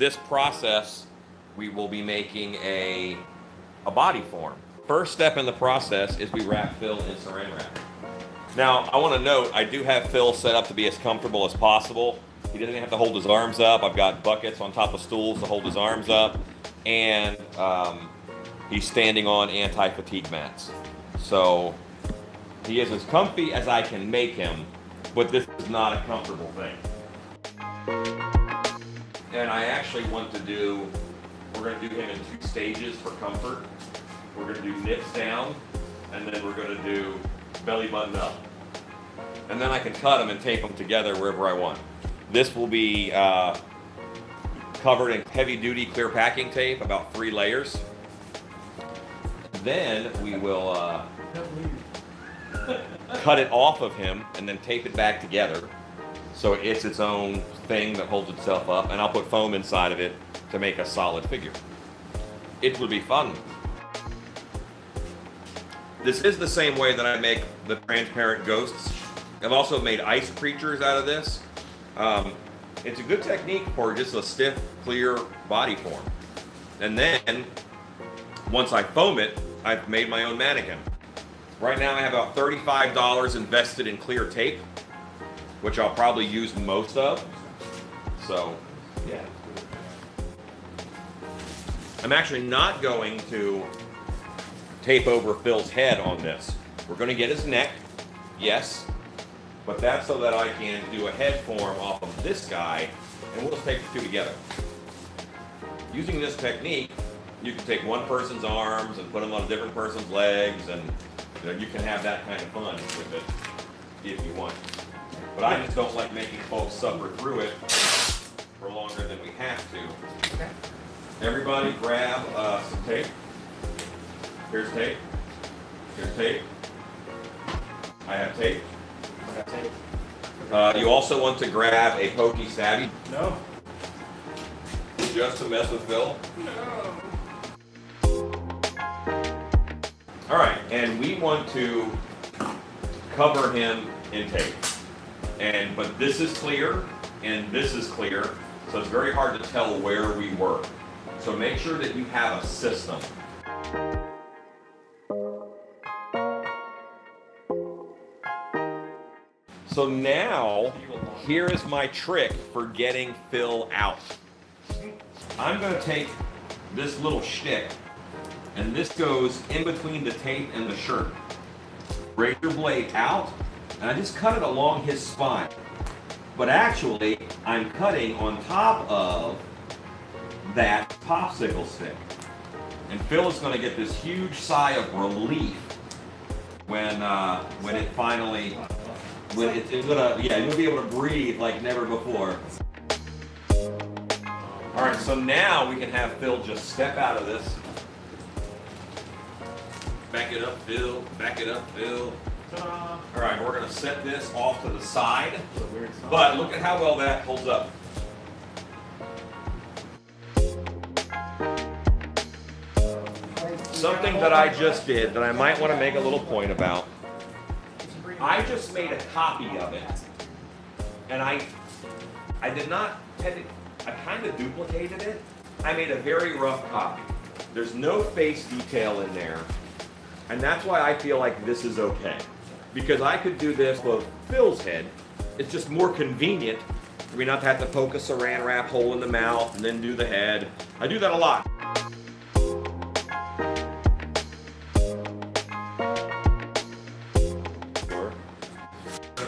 this process, we will be making a, a body form. First step in the process is we wrap Phil in saran wrap. Now, I want to note, I do have Phil set up to be as comfortable as possible. He doesn't have to hold his arms up. I've got buckets on top of stools to hold his arms up. And um, he's standing on anti-fatigue mats. So he is as comfy as I can make him, but this is not a comfortable thing. And I actually want to do, we're going to do him in two stages for comfort. We're going to do nips down, and then we're going to do belly button up. And then I can cut them and tape them together wherever I want. This will be uh, covered in heavy duty clear packing tape, about three layers. Then we will uh, cut it off of him and then tape it back together. So it's its own thing that holds itself up, and I'll put foam inside of it to make a solid figure. It will be fun. This is the same way that I make the transparent ghosts. I've also made ice creatures out of this. Um, it's a good technique for just a stiff, clear body form. And then, once I foam it, I've made my own mannequin. Right now I have about $35 invested in clear tape, which I'll probably use most of. So, yeah. I'm actually not going to tape over Phil's head on this. We're going to get his neck, yes, but that's so that I can do a head form off of this guy, and we'll just take the two together. Using this technique, you can take one person's arms and put them on a different person's legs, and you, know, you can have that kind of fun with it if you want. But I just don't like making folks suffer through it for longer than we have to. Okay. Everybody grab uh, some tape. Here's tape. Here's tape. I have tape. I got tape. Uh, you also want to grab a pokey stabby No. just to mess with Phil. No. All right, and we want to cover him in tape. And but this is clear and this is clear, so it's very hard to tell where we were. So make sure that you have a system. So now, here is my trick for getting Phil out. I'm going to take this little shtick, and this goes in between the tape and the shirt. Razor blade out, and I just cut it along his spine. But actually, I'm cutting on top of that popsicle stick. And Phil is going to get this huge sigh of relief when uh, when it finally when it, it's gonna yeah you'll be able to breathe like never before. All right, so now we can have Phil just step out of this. Back it up, Phil. Back it up, Phil. All right, we're gonna set this off to the side, but look at how well that holds up. Something that I just did that I might want to make a little point about. I just made a copy of it, and I, I did not. I kind of duplicated it. I made a very rough copy. There's no face detail in there, and that's why I feel like this is okay, because I could do this with Phil's head. It's just more convenient for me not to have to poke a saran wrap hole in the mouth and then do the head. I do that a lot.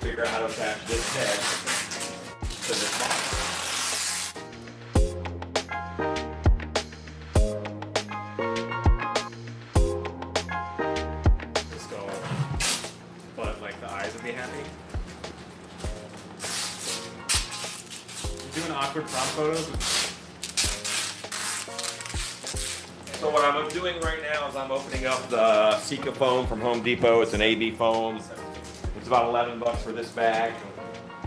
Figure out how to attach this head to this awkward prop photos? So what I'm doing right now is I'm opening up the Sika foam from Home Depot. It's an AB foam. It's about 11 bucks for this bag.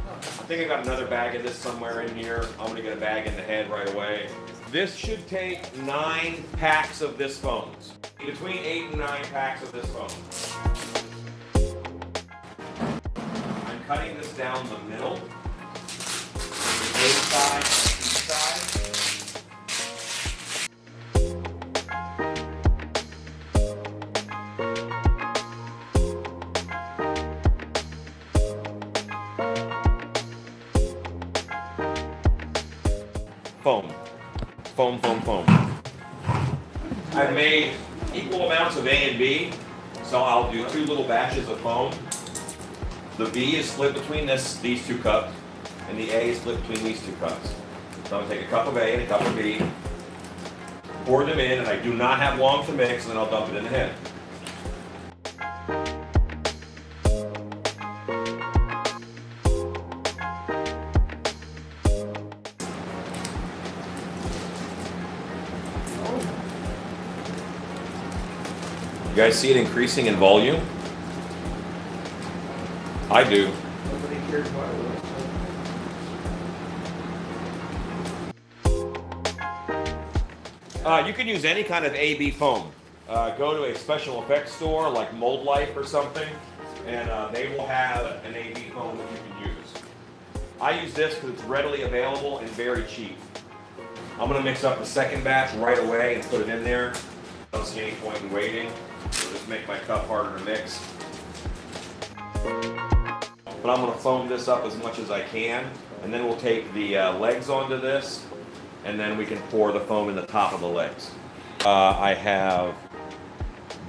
I think I got another bag of this somewhere in here. I'm gonna get a bag in the head right away. This should take nine packs of this foams. Between eight and nine packs of this foam. I'm cutting this down the middle side. Foam. Foam, foam, foam. I've made equal amounts of A and B, so I'll do two little batches of foam. The B is split between this, these two cups and the A is split between these two cups. So I'm gonna take a cup of A and a cup of B, pour them in, and I do not have long to mix, and then I'll dump it in the head. You guys see it increasing in volume? I do. Uh, you can use any kind of AB foam. Uh, go to a special effects store like Mold Life or something, and uh, they will have an AB foam that you can use. I use this because it's readily available and very cheap. I'm going to mix up the second batch right away and put it in there. Don't see any point in waiting. It'll just make my cup harder to mix. But I'm going to foam this up as much as I can, and then we'll take the uh, legs onto this, and then we can pour the foam in the top of the legs. Uh, I have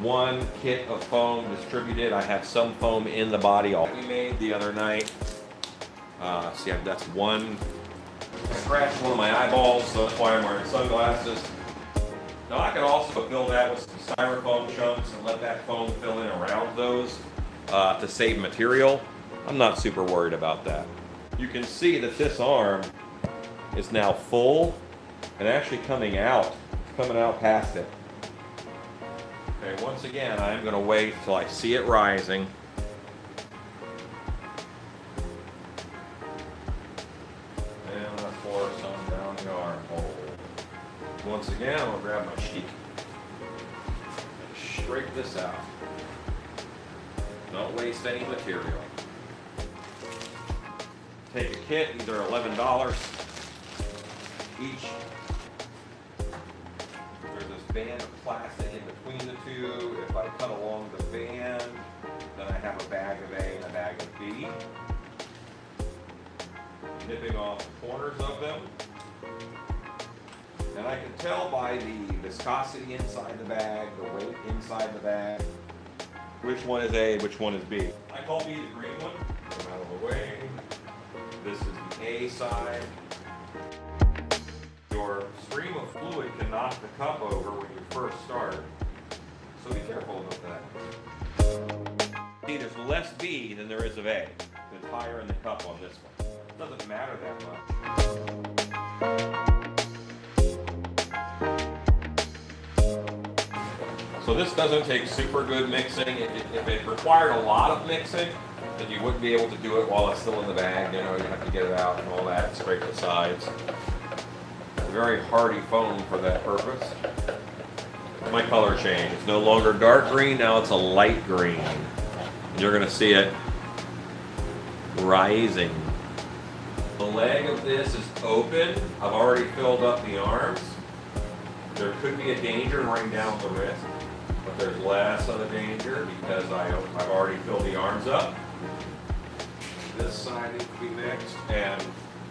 one kit of foam distributed. I have some foam in the body all we made the other night. Uh, see, that's one. I scratched one of my eyeballs, so that's why I'm wearing sunglasses. Now I can also fill that with some styrofoam chunks and let that foam fill in around those uh, to save material. I'm not super worried about that. You can see that this arm is now full and actually coming out, coming out past it. Okay, once again, I'm going to wait till I see it rising. And I'm to pour some down the armhole. Once again, I'm going to grab my sheet and scrape this out. Don't waste any material. Take a kit, these are $11 each. Band plastic in between the two. If I cut along the band, then I have a bag of A and a bag of B. Nipping off the corners of them. And I can tell by the viscosity inside the bag, the weight inside the bag, which one is A, which one is B. I call B the green one. Get out of the way. This is the A side. Stream of fluid can knock the cup over when you first start, so be careful about that. See, there's less B than there is of A. It's higher in the cup on this one. It doesn't matter that much. So this doesn't take super good mixing. If it, if it required a lot of mixing, then you wouldn't be able to do it while it's still in the bag. You know, you have to get it out and all that, scrape the sides. Very hardy foam for that purpose. My color changed. It's no longer dark green, now it's a light green. You're gonna see it rising. The leg of this is open. I've already filled up the arms. There could be a danger running down the wrist, but there's less of a danger because I, I've already filled the arms up. This side needs to be mixed, and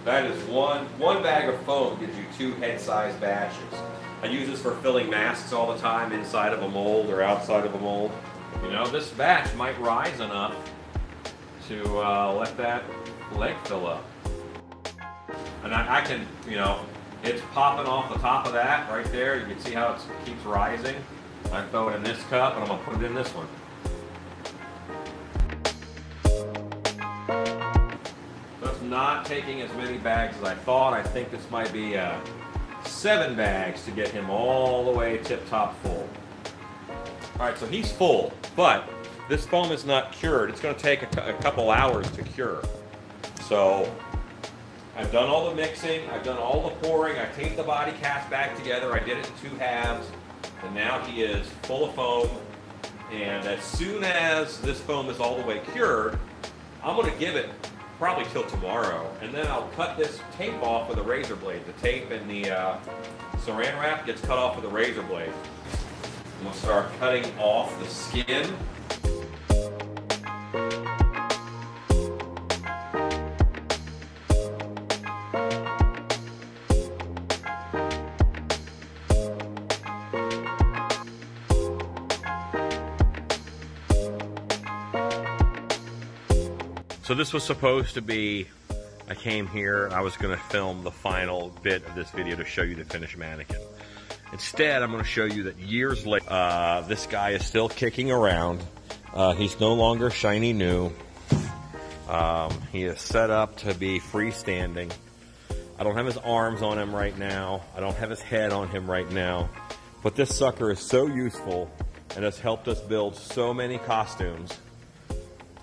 that is one, one bag of foam gives you two head-sized batches. I use this for filling masks all the time inside of a mold or outside of a mold. You know, this batch might rise enough to uh, let that leg fill up. And I, I can, you know, it's popping off the top of that right there. You can see how it keeps rising. I throw it in this cup and I'm gonna put it in this one. Not taking as many bags as I thought. I think this might be uh, seven bags to get him all the way tip top full. All right, so he's full, but this foam is not cured. It's gonna take a, a couple hours to cure. So I've done all the mixing, I've done all the pouring, I taped the body cast back together, I did it in two halves, and now he is full of foam. And as soon as this foam is all the way cured, I'm gonna give it probably till tomorrow, and then I'll cut this tape off with a razor blade. The tape and the uh, saran wrap gets cut off with a razor blade. I'm gonna start cutting off the skin So this was supposed to be, I came here, I was going to film the final bit of this video to show you the finished mannequin. Instead, I'm going to show you that years later, uh, this guy is still kicking around. Uh, he's no longer shiny new. Um, he is set up to be freestanding. I don't have his arms on him right now. I don't have his head on him right now. But this sucker is so useful and has helped us build so many costumes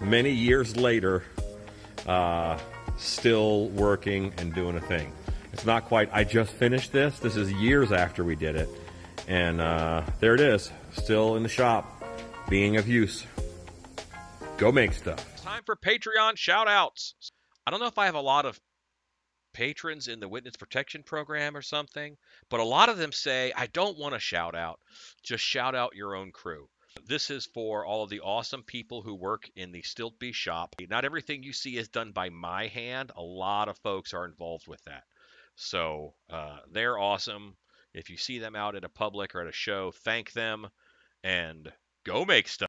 many years later, uh, still working and doing a thing. It's not quite, I just finished this. This is years after we did it. And uh, there it is, still in the shop, being of use. Go make stuff. Time for Patreon shout outs. I don't know if I have a lot of patrons in the witness protection program or something, but a lot of them say, I don't want to shout out, just shout out your own crew. This is for all of the awesome people who work in the Stiltbeast shop. Not everything you see is done by my hand. A lot of folks are involved with that. So uh, they're awesome. If you see them out at a public or at a show, thank them and go make stuff.